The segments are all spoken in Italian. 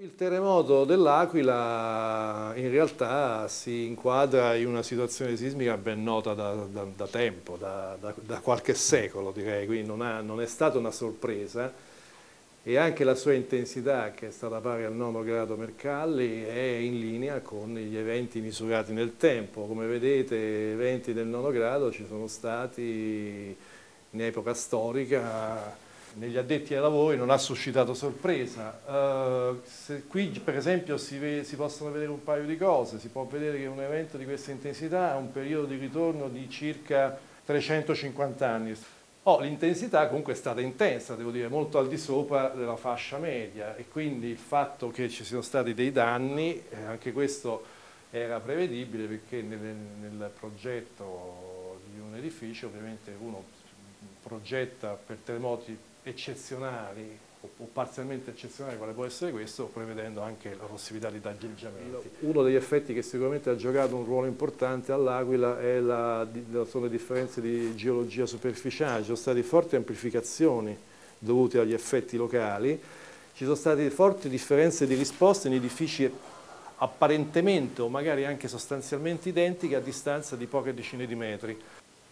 Il terremoto dell'Aquila in realtà si inquadra in una situazione sismica ben nota da, da, da tempo, da, da, qualche secolo direi, quindi non, ha, non, è stata una sorpresa e anche la sua intensità che è stata pari al nono grado Mercalli è in linea con gli eventi misurati nel tempo. Come vedete eventi del nono grado ci sono stati in epoca storica negli addetti ai lavori non ha suscitato sorpresa. Uh, qui per esempio si, vede, si, possono vedere un paio di cose, si può vedere che un evento di questa intensità ha un periodo di ritorno di circa 350 anni. Oh, L'intensità comunque è stata intensa, devo dire, molto al di sopra della fascia media e quindi il fatto che ci siano stati dei danni, eh, anche questo era prevedibile perché nel, nel progetto di un edificio ovviamente uno progetta per terremoti eccezionali o parzialmente eccezionali quale può essere questo, prevedendo anche la possibilità di taglieggiamenti. Uno degli effetti che sicuramente ha giocato un ruolo importante all'Aquila sono le differenze di geologia superficiale, ci sono state forti amplificazioni dovute agli effetti locali, ci sono state forti differenze di risposta in edifici apparentemente o magari anche sostanzialmente identiche a distanza di poche decine di metri.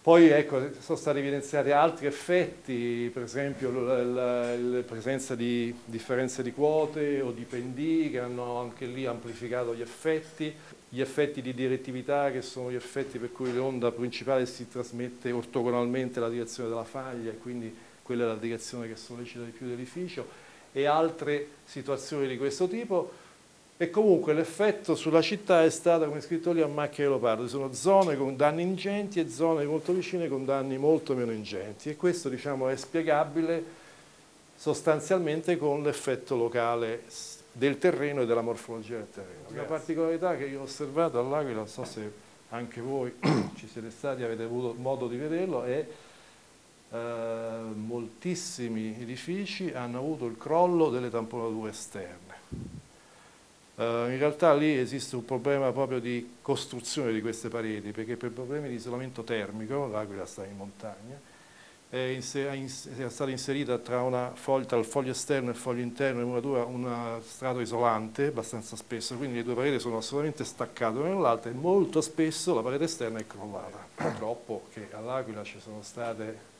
Poi ecco, sono stati evidenziati altri effetti, per esempio la, presenza di differenze di quote o di pendii che hanno anche lì amplificato gli effetti, gli effetti di direttività che sono gli effetti per cui l'onda principale si trasmette ortogonalmente la direzione della faglia e quindi quella è la direzione che sollecita di più l'edificio e altre situazioni di questo tipo e comunque l'effetto sulla città è stato, come scritto lì, a macchia di leopardo. Sono zone con danni ingenti e zone molto vicine con danni molto meno ingenti. E questo diciamo, è spiegabile sostanzialmente con l'effetto locale del terreno e della morfologia del terreno. Grazie. Una particolarità che io ho osservato all'Aquila, non so se anche voi ci siete stati, avete avuto modo di vederlo, è eh, moltissimi edifici hanno avuto il crollo delle tamponature esterne. Uh, in realtà lì esiste un problema proprio di costruzione di queste pareti, perché per problemi di isolamento termico, l'Aquila sta in montagna, è, stata inserita tra, foglia, tra, il foglio esterno e il foglio interno in muratura un strato isolante abbastanza spesso, quindi le due pareti sono assolutamente staccate l'una dall'altra e molto spesso la parete esterna è crollata. Purtroppo che all'Aquila ci sono state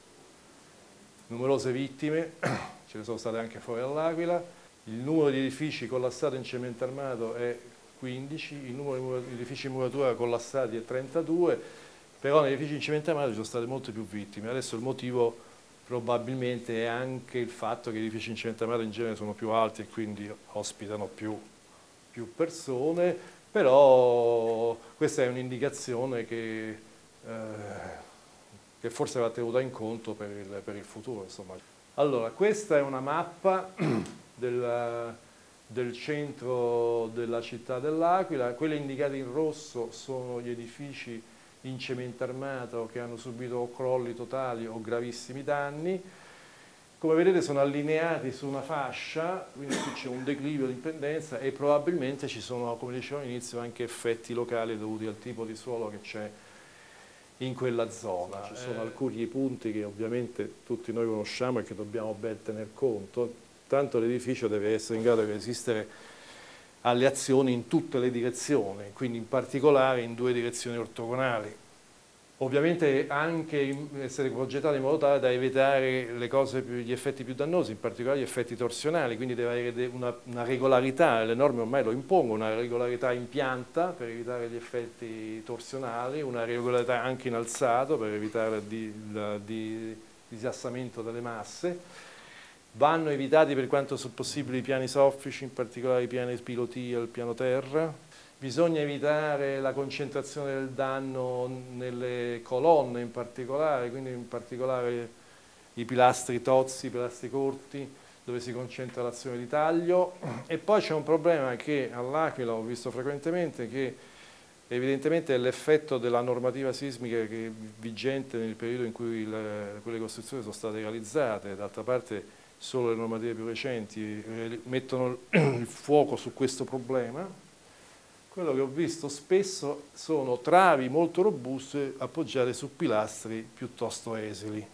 numerose vittime, ce ne sono state anche fuori dall'Aquila, il numero di edifici collassati in cemento armato è 15, il numero di edifici in muratura collassati è 32, però negli edifici in cemento armato ci sono state molte più vittime. Adesso il motivo probabilmente è anche il fatto che gli edifici in cemento armato in genere sono più alti e quindi ospitano più, più persone, però questa è un'indicazione che, eh, che, forse va tenuta in conto per il, per il futuro. Insomma. Allora, questa è una mappa del, del centro della città dell'Aquila. Quelle indicate in rosso sono gli edifici in cemento armato che hanno subito o crolli totali o gravissimi danni. Come vedete sono allineati su una fascia, quindi qui c'è un declivio di pendenza e probabilmente ci sono, come dicevo all'inizio, anche effetti locali dovuti al tipo di suolo che c'è in quella zona. Ci sono eh. alcuni punti che ovviamente tutti noi conosciamo e che dobbiamo ben tener conto, tanto l'edificio deve essere in grado di resistere alle azioni in tutte le direzioni, quindi in particolare in due direzioni ortogonali. Ovviamente anche essere progettato in modo tale da evitare più, gli effetti più dannosi, in particolare gli effetti torsionali, quindi deve avere una, una regolarità, le norme ormai lo impongono, una regolarità in pianta per evitare gli effetti torsionali, una regolarità anche in alzato per evitare il di, disassamento delle masse Vanno evitati per quanto possibile i piani soffici, in particolare i piani pilotia il piano terra. Bisogna evitare la concentrazione del danno nelle colonne in particolare, quindi in particolare i pilastri tozzi, i pilastri corti, dove si concentra l'azione di taglio. E poi c'è un problema che all'Aquila ho visto frequentemente, che evidentemente è l'effetto della normativa sismica vigente nel periodo in cui le, quelle costruzioni sono state realizzate. D'altra parte solo le normative più recenti eh, mettono il fuoco su questo problema, quello che ho visto spesso sono travi molto robuste appoggiate su pilastri piuttosto esili.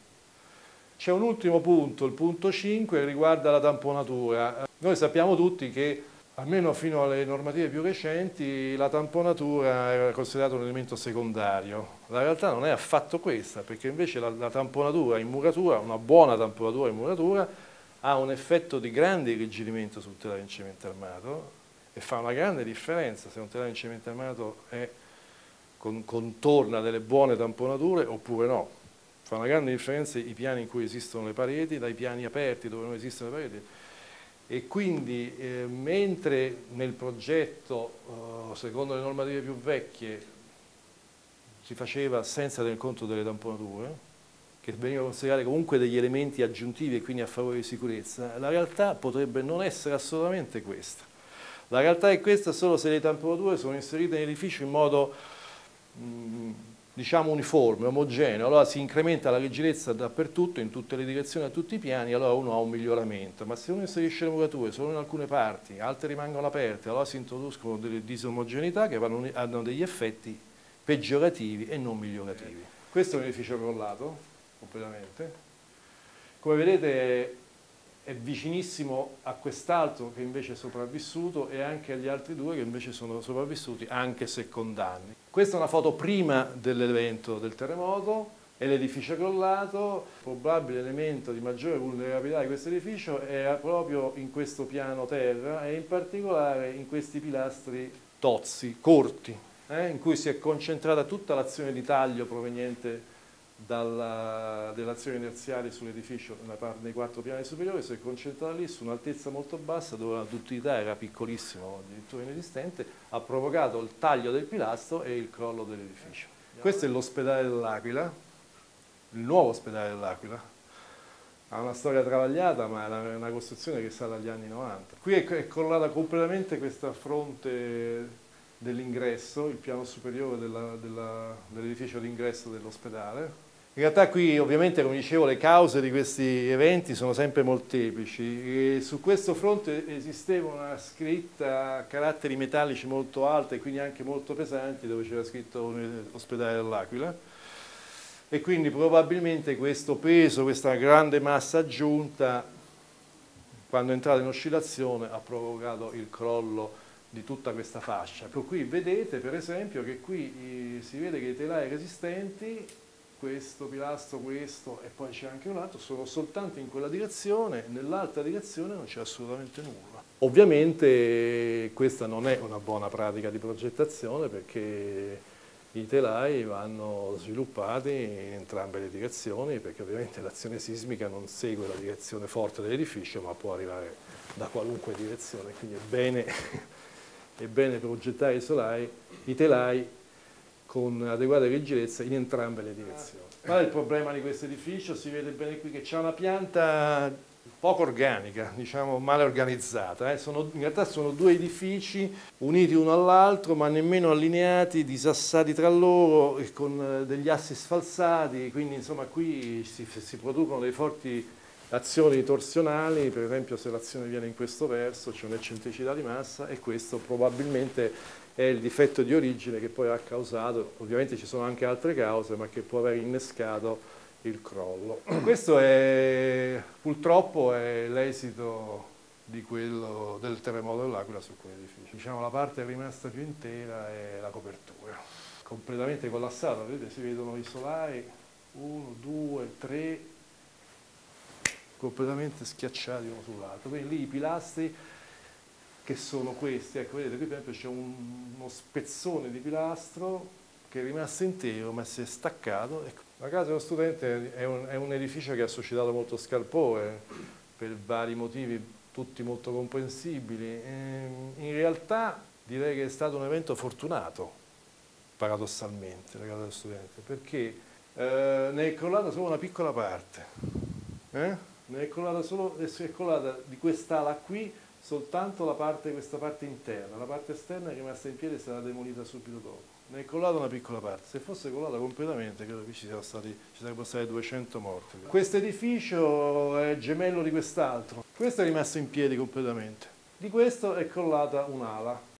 C'è un ultimo punto, il punto 5, che riguarda la tamponatura. Noi sappiamo tutti che almeno fino alle normative più recenti, la tamponatura era considerata un elemento secondario. La realtà non è affatto questa, perché invece la, la tamponatura in muratura, una buona tamponatura in muratura, ha un effetto di grande irrigidimento sul telaio in cemento armato e fa una grande differenza se un telaio in cemento armato è, con, contorna delle buone tamponature oppure no. Fa una grande differenza i piani in cui esistono le pareti dai piani aperti dove non esistono le pareti e quindi eh, mentre nel progetto, eh, secondo le normative più vecchie, si faceva senza tener conto delle tamponature, che venivano considerate comunque degli elementi aggiuntivi e quindi a favore di sicurezza, la realtà potrebbe non essere assolutamente questa. La realtà è questa solo se le tamponature sono inserite nell'edificio in modo mm, diciamo uniforme, omogeneo, allora si incrementa la rigidezza dappertutto, in tutte le direzioni, a tutti i piani, allora uno ha un miglioramento, ma se uno inserisce le murature solo in alcune parti, altre rimangono aperte, allora si introducono delle disomogeneità che hanno degli effetti peggiorativi e non migliorativi. Questo è un edificio crollato, completamente. Come vedete è vicinissimo a quest'altro che invece è sopravvissuto e anche agli altri due che invece sono sopravvissuti anche se con danni. Questa è una foto prima dell'evento del terremoto, è l'edificio crollato, il probabile elemento di maggiore vulnerabilità di questo edificio era proprio in questo piano terra e in particolare in questi pilastri tozzi, corti, eh, in cui si è concentrata tutta l'azione di taglio proveniente dell'azione inerziale sull'edificio nei quattro piani superiori, si è concentrata lì su un'altezza molto bassa dove la duttilità era piccolissimo, addirittura inesistente, ha provocato il taglio del pilastro e il crollo dell'edificio. Questo è l'ospedale dell'Aquila, il nuovo ospedale dell'Aquila, ha una storia travagliata ma è una costruzione che sta dagli anni 90. Qui è crollata completamente questa fronte dell'ingresso, il piano superiore dell'edificio dell d'ingresso dell'ospedale, in realtà qui ovviamente, come dicevo, le cause di questi eventi sono sempre molteplici. E su questo fronte esisteva una scritta a caratteri metallici molto alta e quindi anche molto pesanti dove c'era scritto ospedale dell'Aquila e quindi probabilmente questo peso, questa grande massa aggiunta, quando è entrata in oscillazione ha provocato il crollo di tutta questa fascia. Per cui vedete per esempio che qui eh, si vede che i telai resistenti questo pilastro, questo e poi c'è anche un altro, sono soltanto in quella direzione, nell'altra direzione non c'è assolutamente nulla. Ovviamente questa non è una buona pratica di progettazione perché i telai vanno sviluppati in entrambe le direzioni perché ovviamente l'azione sismica non segue la direzione forte dell'edificio ma può arrivare da qualunque direzione, quindi è bene, è bene progettare i, solai, i telai con adeguata rigidezza in entrambe le direzioni. Qual è il problema di questo edificio? Si vede bene qui che c'è una pianta poco organica, diciamo male organizzata. Eh? Sono, in realtà sono due edifici uniti uno all'altro ma nemmeno allineati, disassati tra loro e con eh, degli assi sfalsati, quindi insomma qui si, si producono dei forti azioni torsionali, per esempio se l'azione viene in questo verso c'è un'eccentricità di massa e questo probabilmente è il difetto di origine che poi ha causato, ovviamente ci sono anche altre cause, ma che può aver innescato il crollo. Questo è purtroppo è l'esito del terremoto dell'Aquila su quell'edificio. Diciamo la parte rimasta più intera è la copertura, completamente collassata, vedete si vedono i solai, uno, due, tre, completamente schiacciati uno sull'altro. Quindi lì i pilastri che sono questi, ecco vedete qui per esempio c'è un, uno spezzone di pilastro che è rimasto intero ma si è staccato. Ecco. La casa dello studente è un, è un edificio che ha suscitato molto scalpore per vari motivi, tutti molto comprensibili. Ehm, in realtà direi che è stato un evento fortunato, paradossalmente, la casa dello studente, perché eh, ne è crollata solo una piccola parte. Eh? Ne è crollata solo è crollata di quest'ala qui soltanto la parte, questa parte interna, la parte esterna è rimasta in piedi sarà demolita subito dopo. Ne è collata una piccola parte, se fosse collata completamente credo che ci, stati, ci sarebbero stati 200 morti. Questo edificio è gemello di quest'altro, questo è rimasto in piedi completamente, di questo è crollata un'ala,